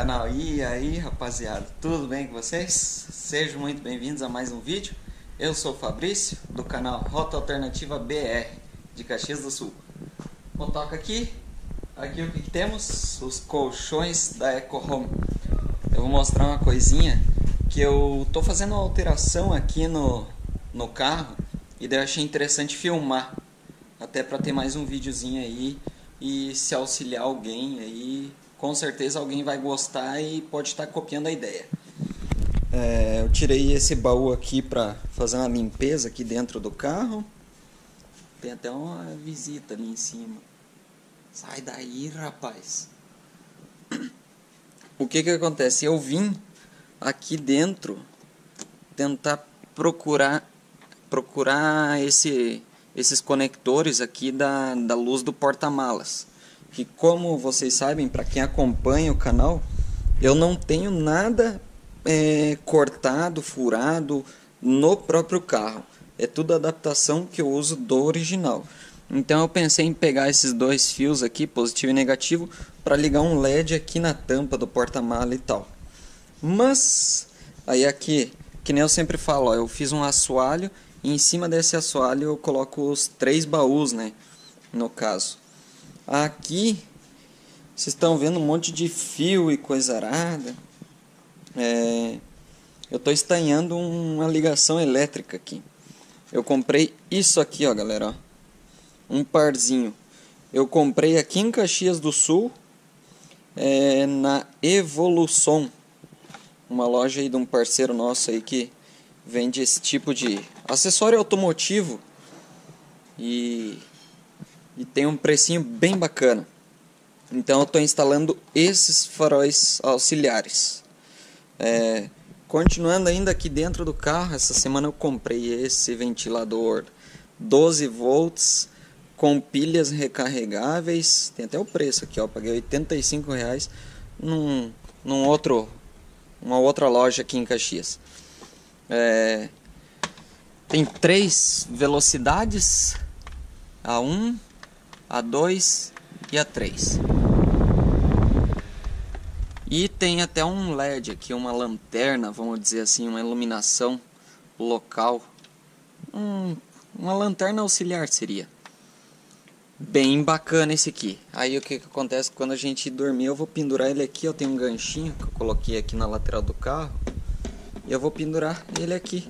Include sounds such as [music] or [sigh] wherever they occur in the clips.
canal, e aí rapaziada, tudo bem com vocês? Sejam muito bem-vindos a mais um vídeo Eu sou o Fabrício, do canal Rota Alternativa BR, de Caxias do Sul Motoca aqui, aqui o que temos? Os colchões da Eco Home Eu vou mostrar uma coisinha que eu tô fazendo uma alteração aqui no, no carro E daí eu achei interessante filmar Até para ter mais um videozinho aí e se auxiliar alguém aí com certeza alguém vai gostar e pode estar copiando a ideia. É, eu tirei esse baú aqui para fazer uma limpeza aqui dentro do carro. Tem até uma visita ali em cima. Sai daí, rapaz. O que que acontece? Eu vim aqui dentro tentar procurar procurar esse esses conectores aqui da, da luz do porta-malas que como vocês sabem, para quem acompanha o canal, eu não tenho nada é, cortado, furado no próprio carro. É tudo adaptação que eu uso do original. Então eu pensei em pegar esses dois fios aqui, positivo e negativo, para ligar um LED aqui na tampa do porta-mala e tal. Mas aí aqui, que nem eu sempre falo, ó, eu fiz um assoalho e em cima desse assoalho eu coloco os três baús, né? No caso. Aqui vocês estão vendo um monte de fio e coisa arada. É, eu estou estanhando uma ligação elétrica aqui. Eu comprei isso aqui, ó, galera. Ó, um parzinho. Eu comprei aqui em Caxias do Sul, é, na Evolução. Uma loja aí de um parceiro nosso aí que vende esse tipo de acessório automotivo. E e tem um precinho bem bacana. Então eu estou instalando esses faróis auxiliares. É, continuando ainda aqui dentro do carro, essa semana eu comprei esse ventilador 12 volts com pilhas recarregáveis. Tem até o preço aqui, ó, paguei 85 reais num, num outro, uma outra loja aqui em Caxias. É, tem três velocidades a 1, a 2 e a 3. E tem até um LED aqui, uma lanterna, vamos dizer assim, uma iluminação local. Um, uma lanterna auxiliar seria. Bem bacana esse aqui. Aí o que, que acontece quando a gente dormir, eu vou pendurar ele aqui, eu tenho um ganchinho que eu coloquei aqui na lateral do carro. E eu vou pendurar ele aqui.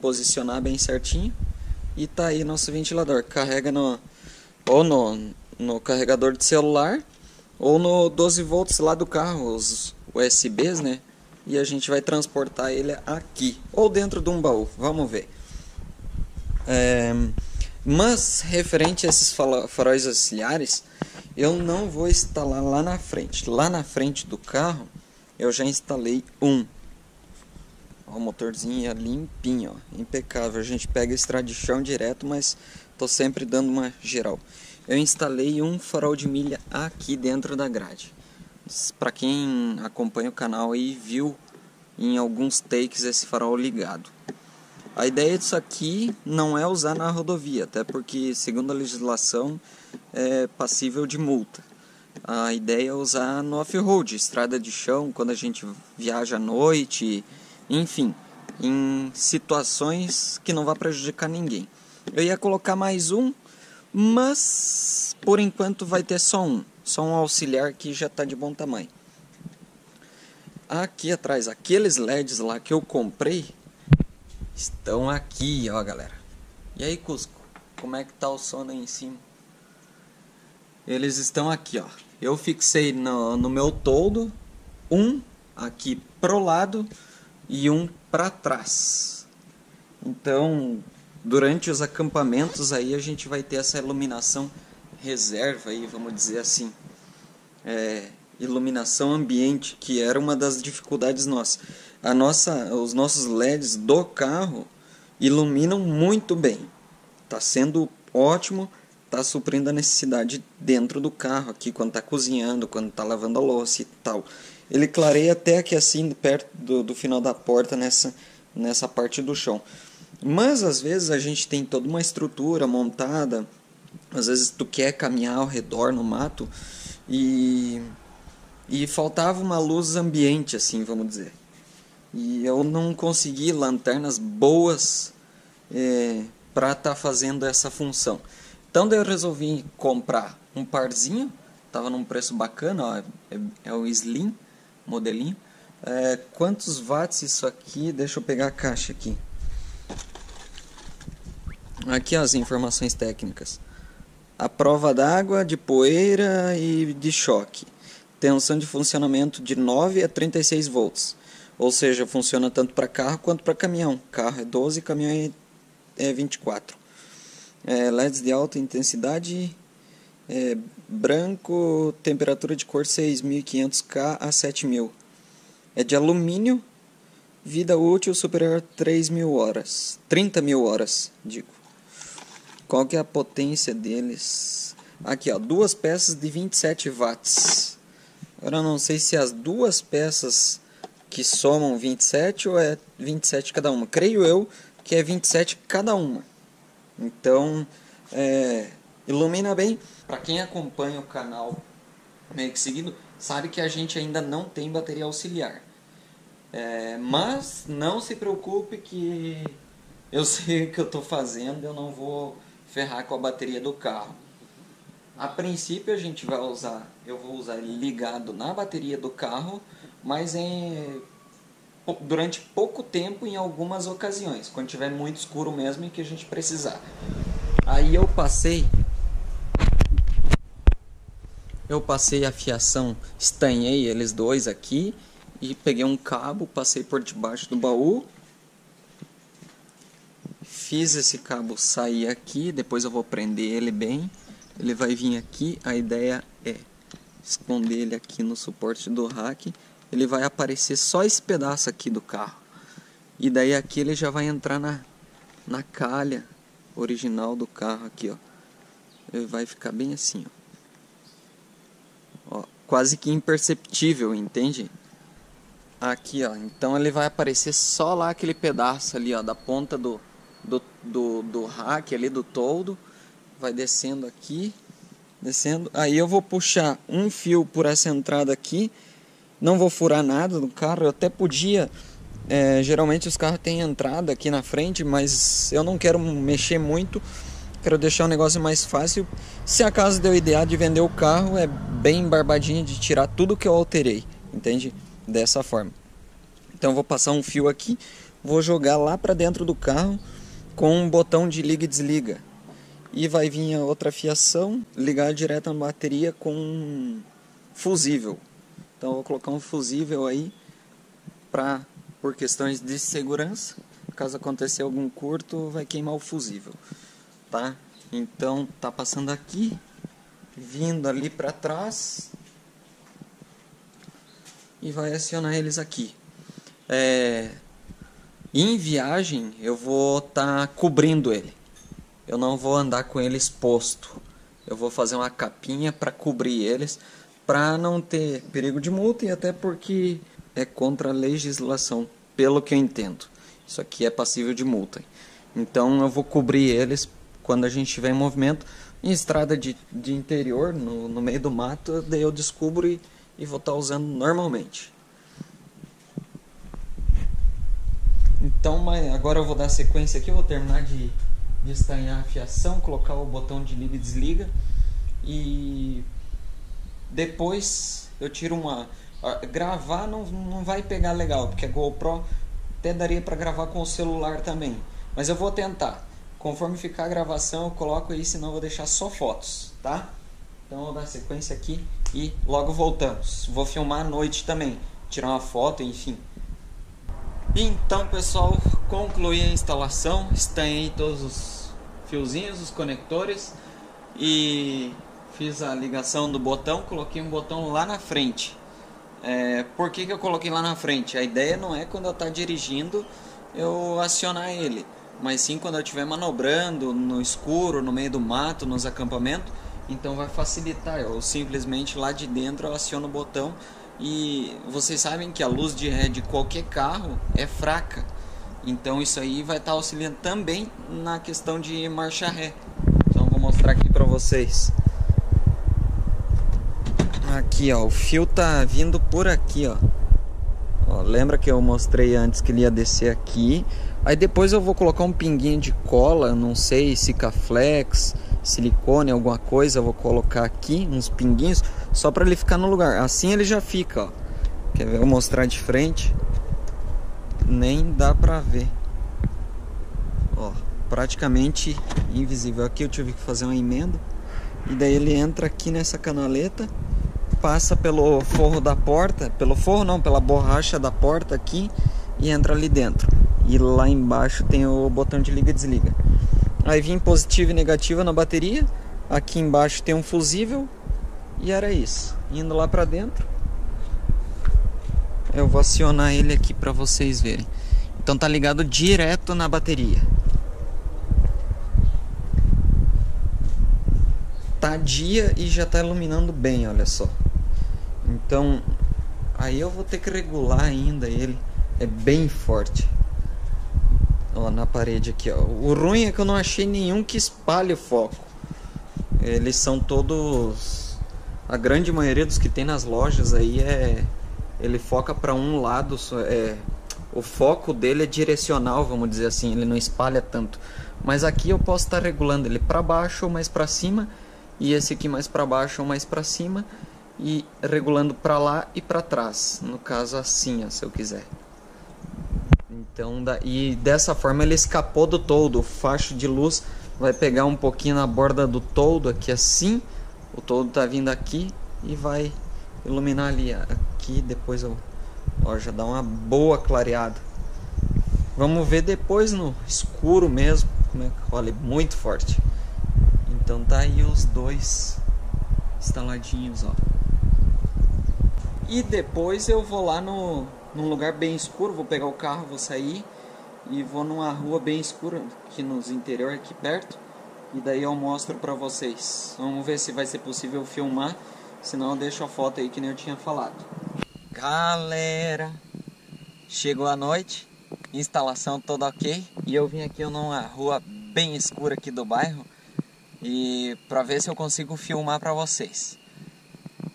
Posicionar bem certinho. E tá aí nosso ventilador. Carrega no ou no, no carregador de celular ou no 12 volts lá do carro, os USBs, né? E a gente vai transportar ele aqui ou dentro de um baú, vamos ver. É, mas referente a esses faróis auxiliares, eu não vou instalar lá na frente. Lá na frente do carro, eu já instalei um. Ó, o motorzinho é limpinho, ó, impecável. A gente pega estradichão direto, mas Tô sempre dando uma geral. Eu instalei um farol de milha aqui dentro da grade. Para quem acompanha o canal aí viu em alguns takes esse farol ligado. A ideia disso aqui não é usar na rodovia, até porque segundo a legislação é passível de multa. A ideia é usar no off-road, estrada de chão, quando a gente viaja à noite, enfim, em situações que não vá prejudicar ninguém. Eu ia colocar mais um, mas por enquanto vai ter só um. Só um auxiliar que já está de bom tamanho. Aqui atrás, aqueles LEDs lá que eu comprei estão aqui, ó galera. E aí Cusco, como é que tá o som aí em cima? Eles estão aqui, ó. Eu fixei no, no meu todo um aqui pro lado e um para trás. Então, durante os acampamentos aí a gente vai ter essa iluminação reserva aí, vamos dizer assim. É, iluminação ambiente, que era uma das dificuldades nossas. A nossa, os nossos LEDs do carro iluminam muito bem. Está sendo ótimo, está suprindo a necessidade dentro do carro aqui quando está cozinhando, quando está lavando a louça e tal. Ele clareia até aqui assim perto do, do final da porta nessa nessa parte do chão. Mas às vezes a gente tem toda uma estrutura montada, às vezes tu quer caminhar ao redor no mato e e faltava uma luz ambiente, assim, vamos dizer. E eu não consegui lanternas boas é, para estar tá fazendo essa função. Então daí eu resolvi comprar um parzinho, tava num preço bacana, ó, é, é o Slim modelinho. É, quantos watts isso aqui? Deixa eu pegar a caixa aqui. Aqui as informações técnicas. A prova d'água, de poeira e de choque. Tensão de funcionamento de 9 a 36 volts. Ou seja, funciona tanto para carro quanto para caminhão. Carro é 12, caminhão é, é 24. É, LEDs de alta intensidade, é, branco, temperatura de cor 6500K a 7000. É de alumínio, vida útil superior a 3 mil horas. 30 mil horas, digo. Qual que é a potência deles? Aqui, ó, duas peças de 27 watts. Agora eu não sei se as duas peças que somam 27 ou é 27 cada uma. Creio eu que é 27 cada uma. Então, é, ilumina bem. Para quem acompanha o canal meio que seguido, sabe que a gente ainda não tem bateria auxiliar. É, mas não se preocupe que eu [laughs] sei o que eu estou fazendo, eu não vou ferrar com a bateria do carro. A princípio a gente vai usar, eu vou usar ele ligado na bateria do carro, mas em, durante pouco tempo em algumas ocasiões, quando tiver muito escuro mesmo e que a gente precisar. Aí eu passei eu passei a fiação, estanhei eles dois aqui e peguei um cabo, passei por debaixo do baú fiz esse cabo sair aqui, depois eu vou prender ele bem ele vai vir aqui, a ideia é esconder ele aqui no suporte do rack, ele vai aparecer só esse pedaço aqui do carro. E daí aqui ele já vai entrar na, na calha original do carro aqui, ó. Ele vai ficar bem assim, ó. ó quase que imperceptível, entende? Aqui, ó. Então ele vai aparecer só lá aquele pedaço ali, ó, da ponta do, do, do, do rack ali, do toldo vai descendo aqui, descendo. Aí eu vou puxar um fio por essa entrada aqui, não vou furar nada no carro. Eu até podia, é, geralmente os carros têm entrada aqui na frente, mas eu não quero mexer muito. Quero deixar o negócio mais fácil. Se acaso deu ideia de vender o carro, é bem barbadinho de tirar tudo que eu alterei, entende? Dessa forma. Então vou passar um fio aqui, vou jogar lá para dentro do carro com um botão de liga e desliga e vai vir a outra fiação ligar direto na bateria com fusível. Então vou colocar um fusível aí para por questões de segurança, caso acontecer algum curto, vai queimar o fusível, tá? Então tá passando aqui, vindo ali para trás e vai acionar eles aqui. É, em viagem eu vou estar tá cobrindo ele eu não vou andar com ele exposto. Eu vou fazer uma capinha para cobrir eles, para não ter perigo de multa e até porque é contra a legislação, pelo que eu entendo. Isso aqui é passível de multa. Então eu vou cobrir eles quando a gente estiver em movimento. Em estrada de, de interior, no, no meio do mato, daí eu descubro e, e vou estar tá usando normalmente. Então, agora eu vou dar sequência aqui, vou terminar de de estanhar a fiação, colocar o botão de liga e desliga. E depois eu tiro uma gravar não, não vai pegar legal porque a GoPro até daria para gravar com o celular também. Mas eu vou tentar. Conforme ficar a gravação eu coloco aí senão eu vou deixar só fotos tá? Então eu vou dar sequência aqui e logo voltamos. Vou filmar à noite também. Tirar uma foto enfim então pessoal concluí a instalação estanhei todos os fiozinhos, os conectores e fiz a ligação do botão, coloquei um botão lá na frente. É, por que, que eu coloquei lá na frente? A ideia não é quando eu estar tá dirigindo eu acionar ele, mas sim quando eu estiver manobrando no escuro, no meio do mato, nos acampamentos, então vai facilitar. Eu simplesmente lá de dentro eu aciono o botão e vocês sabem que a luz de ré de qualquer carro é fraca. Então isso aí vai estar tá auxiliando também na questão de marcha ré. Então vou mostrar aqui para vocês. Aqui, ó, o fio tá vindo por aqui, ó. Ó. Lembra que eu mostrei antes que ele ia descer aqui? Aí depois eu vou colocar um pinguinho de cola, não sei, Sikaflex, silicone, alguma coisa, eu vou colocar aqui uns pinguinhos só para ele ficar no lugar. Assim ele já fica, ó. Quer ver? Eu vou mostrar de frente. Nem dá pra ver. Ó, praticamente invisível. Aqui eu tive que fazer uma emenda. E daí ele entra aqui nessa canaleta, passa pelo forro da porta, pelo forro não, pela borracha da porta aqui e entra ali dentro. E lá embaixo tem o botão de liga e desliga. Aí vem positivo e negativo na bateria. Aqui embaixo tem um fusível e era isso. Indo lá para dentro. Eu vou acionar ele aqui para vocês verem. Então tá ligado direto na bateria. tá dia e já tá iluminando bem, olha só. Então, aí eu vou ter que regular ainda ele. É bem forte. Ó, na parede aqui, ó. O ruim é que eu não achei nenhum que espalhe o foco. Eles são todos a grande maioria dos que tem nas lojas aí é ele foca para um lado, é o foco dele é direcional, vamos dizer assim, ele não espalha tanto. Mas aqui eu posso estar regulando ele para baixo ou mais para cima e esse aqui mais para baixo ou mais para cima e regulando para lá e para trás, no caso assim, ó, se eu quiser. Então, da, e dessa forma ele escapou do toldo, o facho de luz vai pegar um pouquinho na borda do toldo aqui assim, o toldo tá vindo aqui e vai iluminar ali aqui, depois eu ó, já dá uma boa clareada. Vamos ver depois no escuro mesmo, como é que olha muito forte. Então tá aí os dois instaladinhos, ó. E depois eu vou lá no, num lugar bem escuro, vou pegar o carro, vou sair e vou numa rua bem escura aqui nos interior aqui perto. E daí eu mostro pra vocês. Vamos ver se vai ser possível filmar, senão eu deixo a foto aí que nem eu tinha falado. Galera, chegou a noite, instalação toda ok. E eu vim aqui numa rua bem escura aqui do bairro e para ver se eu consigo filmar para vocês.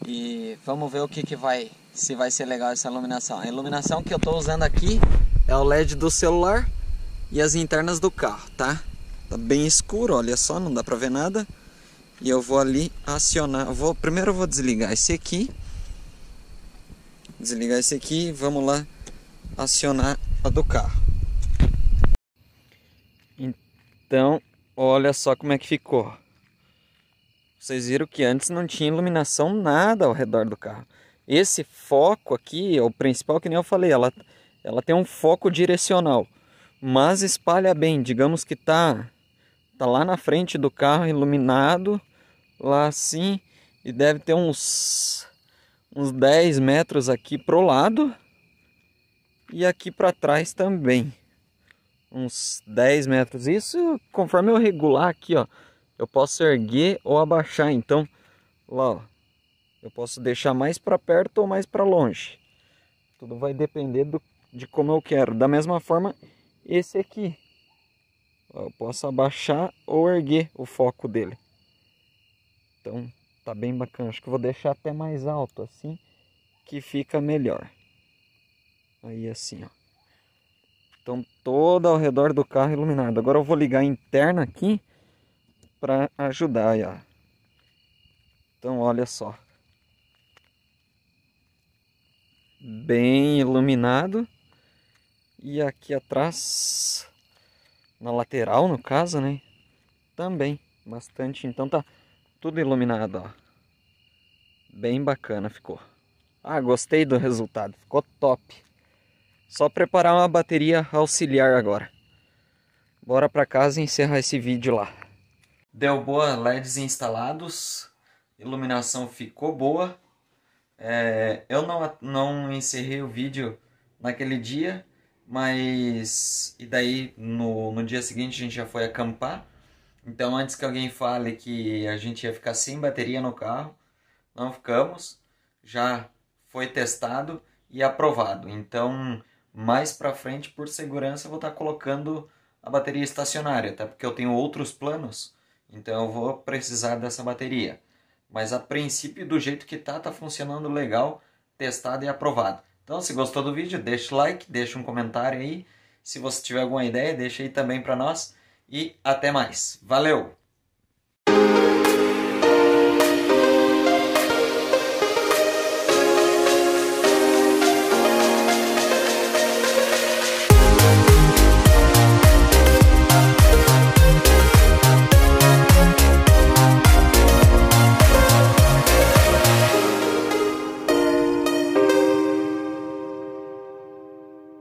E vamos ver o que que vai, se vai ser legal essa iluminação. A iluminação que eu estou usando aqui é o LED do celular e as internas do carro, tá? Tá bem escuro, olha só, não dá para ver nada. E eu vou ali acionar, vou primeiro eu vou desligar esse aqui. Desligar esse aqui, vamos lá acionar a do carro. Então, Olha só como é que ficou. Vocês viram que antes não tinha iluminação nada ao redor do carro. Esse foco aqui, o principal que nem eu falei, ela, ela tem um foco direcional. Mas espalha bem, digamos que tá, tá lá na frente do carro iluminado, lá assim, e deve ter uns, uns 10 metros aqui pro lado e aqui para trás também uns 10 metros. Isso conforme eu regular aqui, ó, eu posso erguer ou abaixar. Então, lá, ó, eu posso deixar mais para perto ou mais para longe. Tudo vai depender do, de como eu quero. Da mesma forma, esse aqui, ó, eu posso abaixar ou erguer o foco dele. Então, tá bem bacana. Acho que vou deixar até mais alto assim, que fica melhor. Aí assim, ó. Então todo ao redor do carro iluminado. Agora eu vou ligar a interna aqui para ajudar ó. Então olha só. Bem iluminado. E aqui atrás, na lateral no caso, né? Também bastante. Então tá tudo iluminado, ó. Bem bacana ficou. Ah, gostei do resultado. Ficou top. Só preparar uma bateria auxiliar agora. Bora para casa e encerrar esse vídeo lá. Deu boa, LEDs instalados, iluminação ficou boa. É, eu não, não encerrei o vídeo naquele dia, mas e daí no, no dia seguinte a gente já foi acampar. Então antes que alguém fale que a gente ia ficar sem bateria no carro, não ficamos. Já foi testado e aprovado. Então mais para frente, por segurança, eu vou estar tá colocando a bateria estacionária, tá? Porque eu tenho outros planos, então eu vou precisar dessa bateria. Mas a princípio, do jeito que tá, tá funcionando legal, testado e aprovado. Então, se gostou do vídeo, deixa o like, deixa um comentário aí. Se você tiver alguma ideia, deixa aí também para nós. E até mais. Valeu!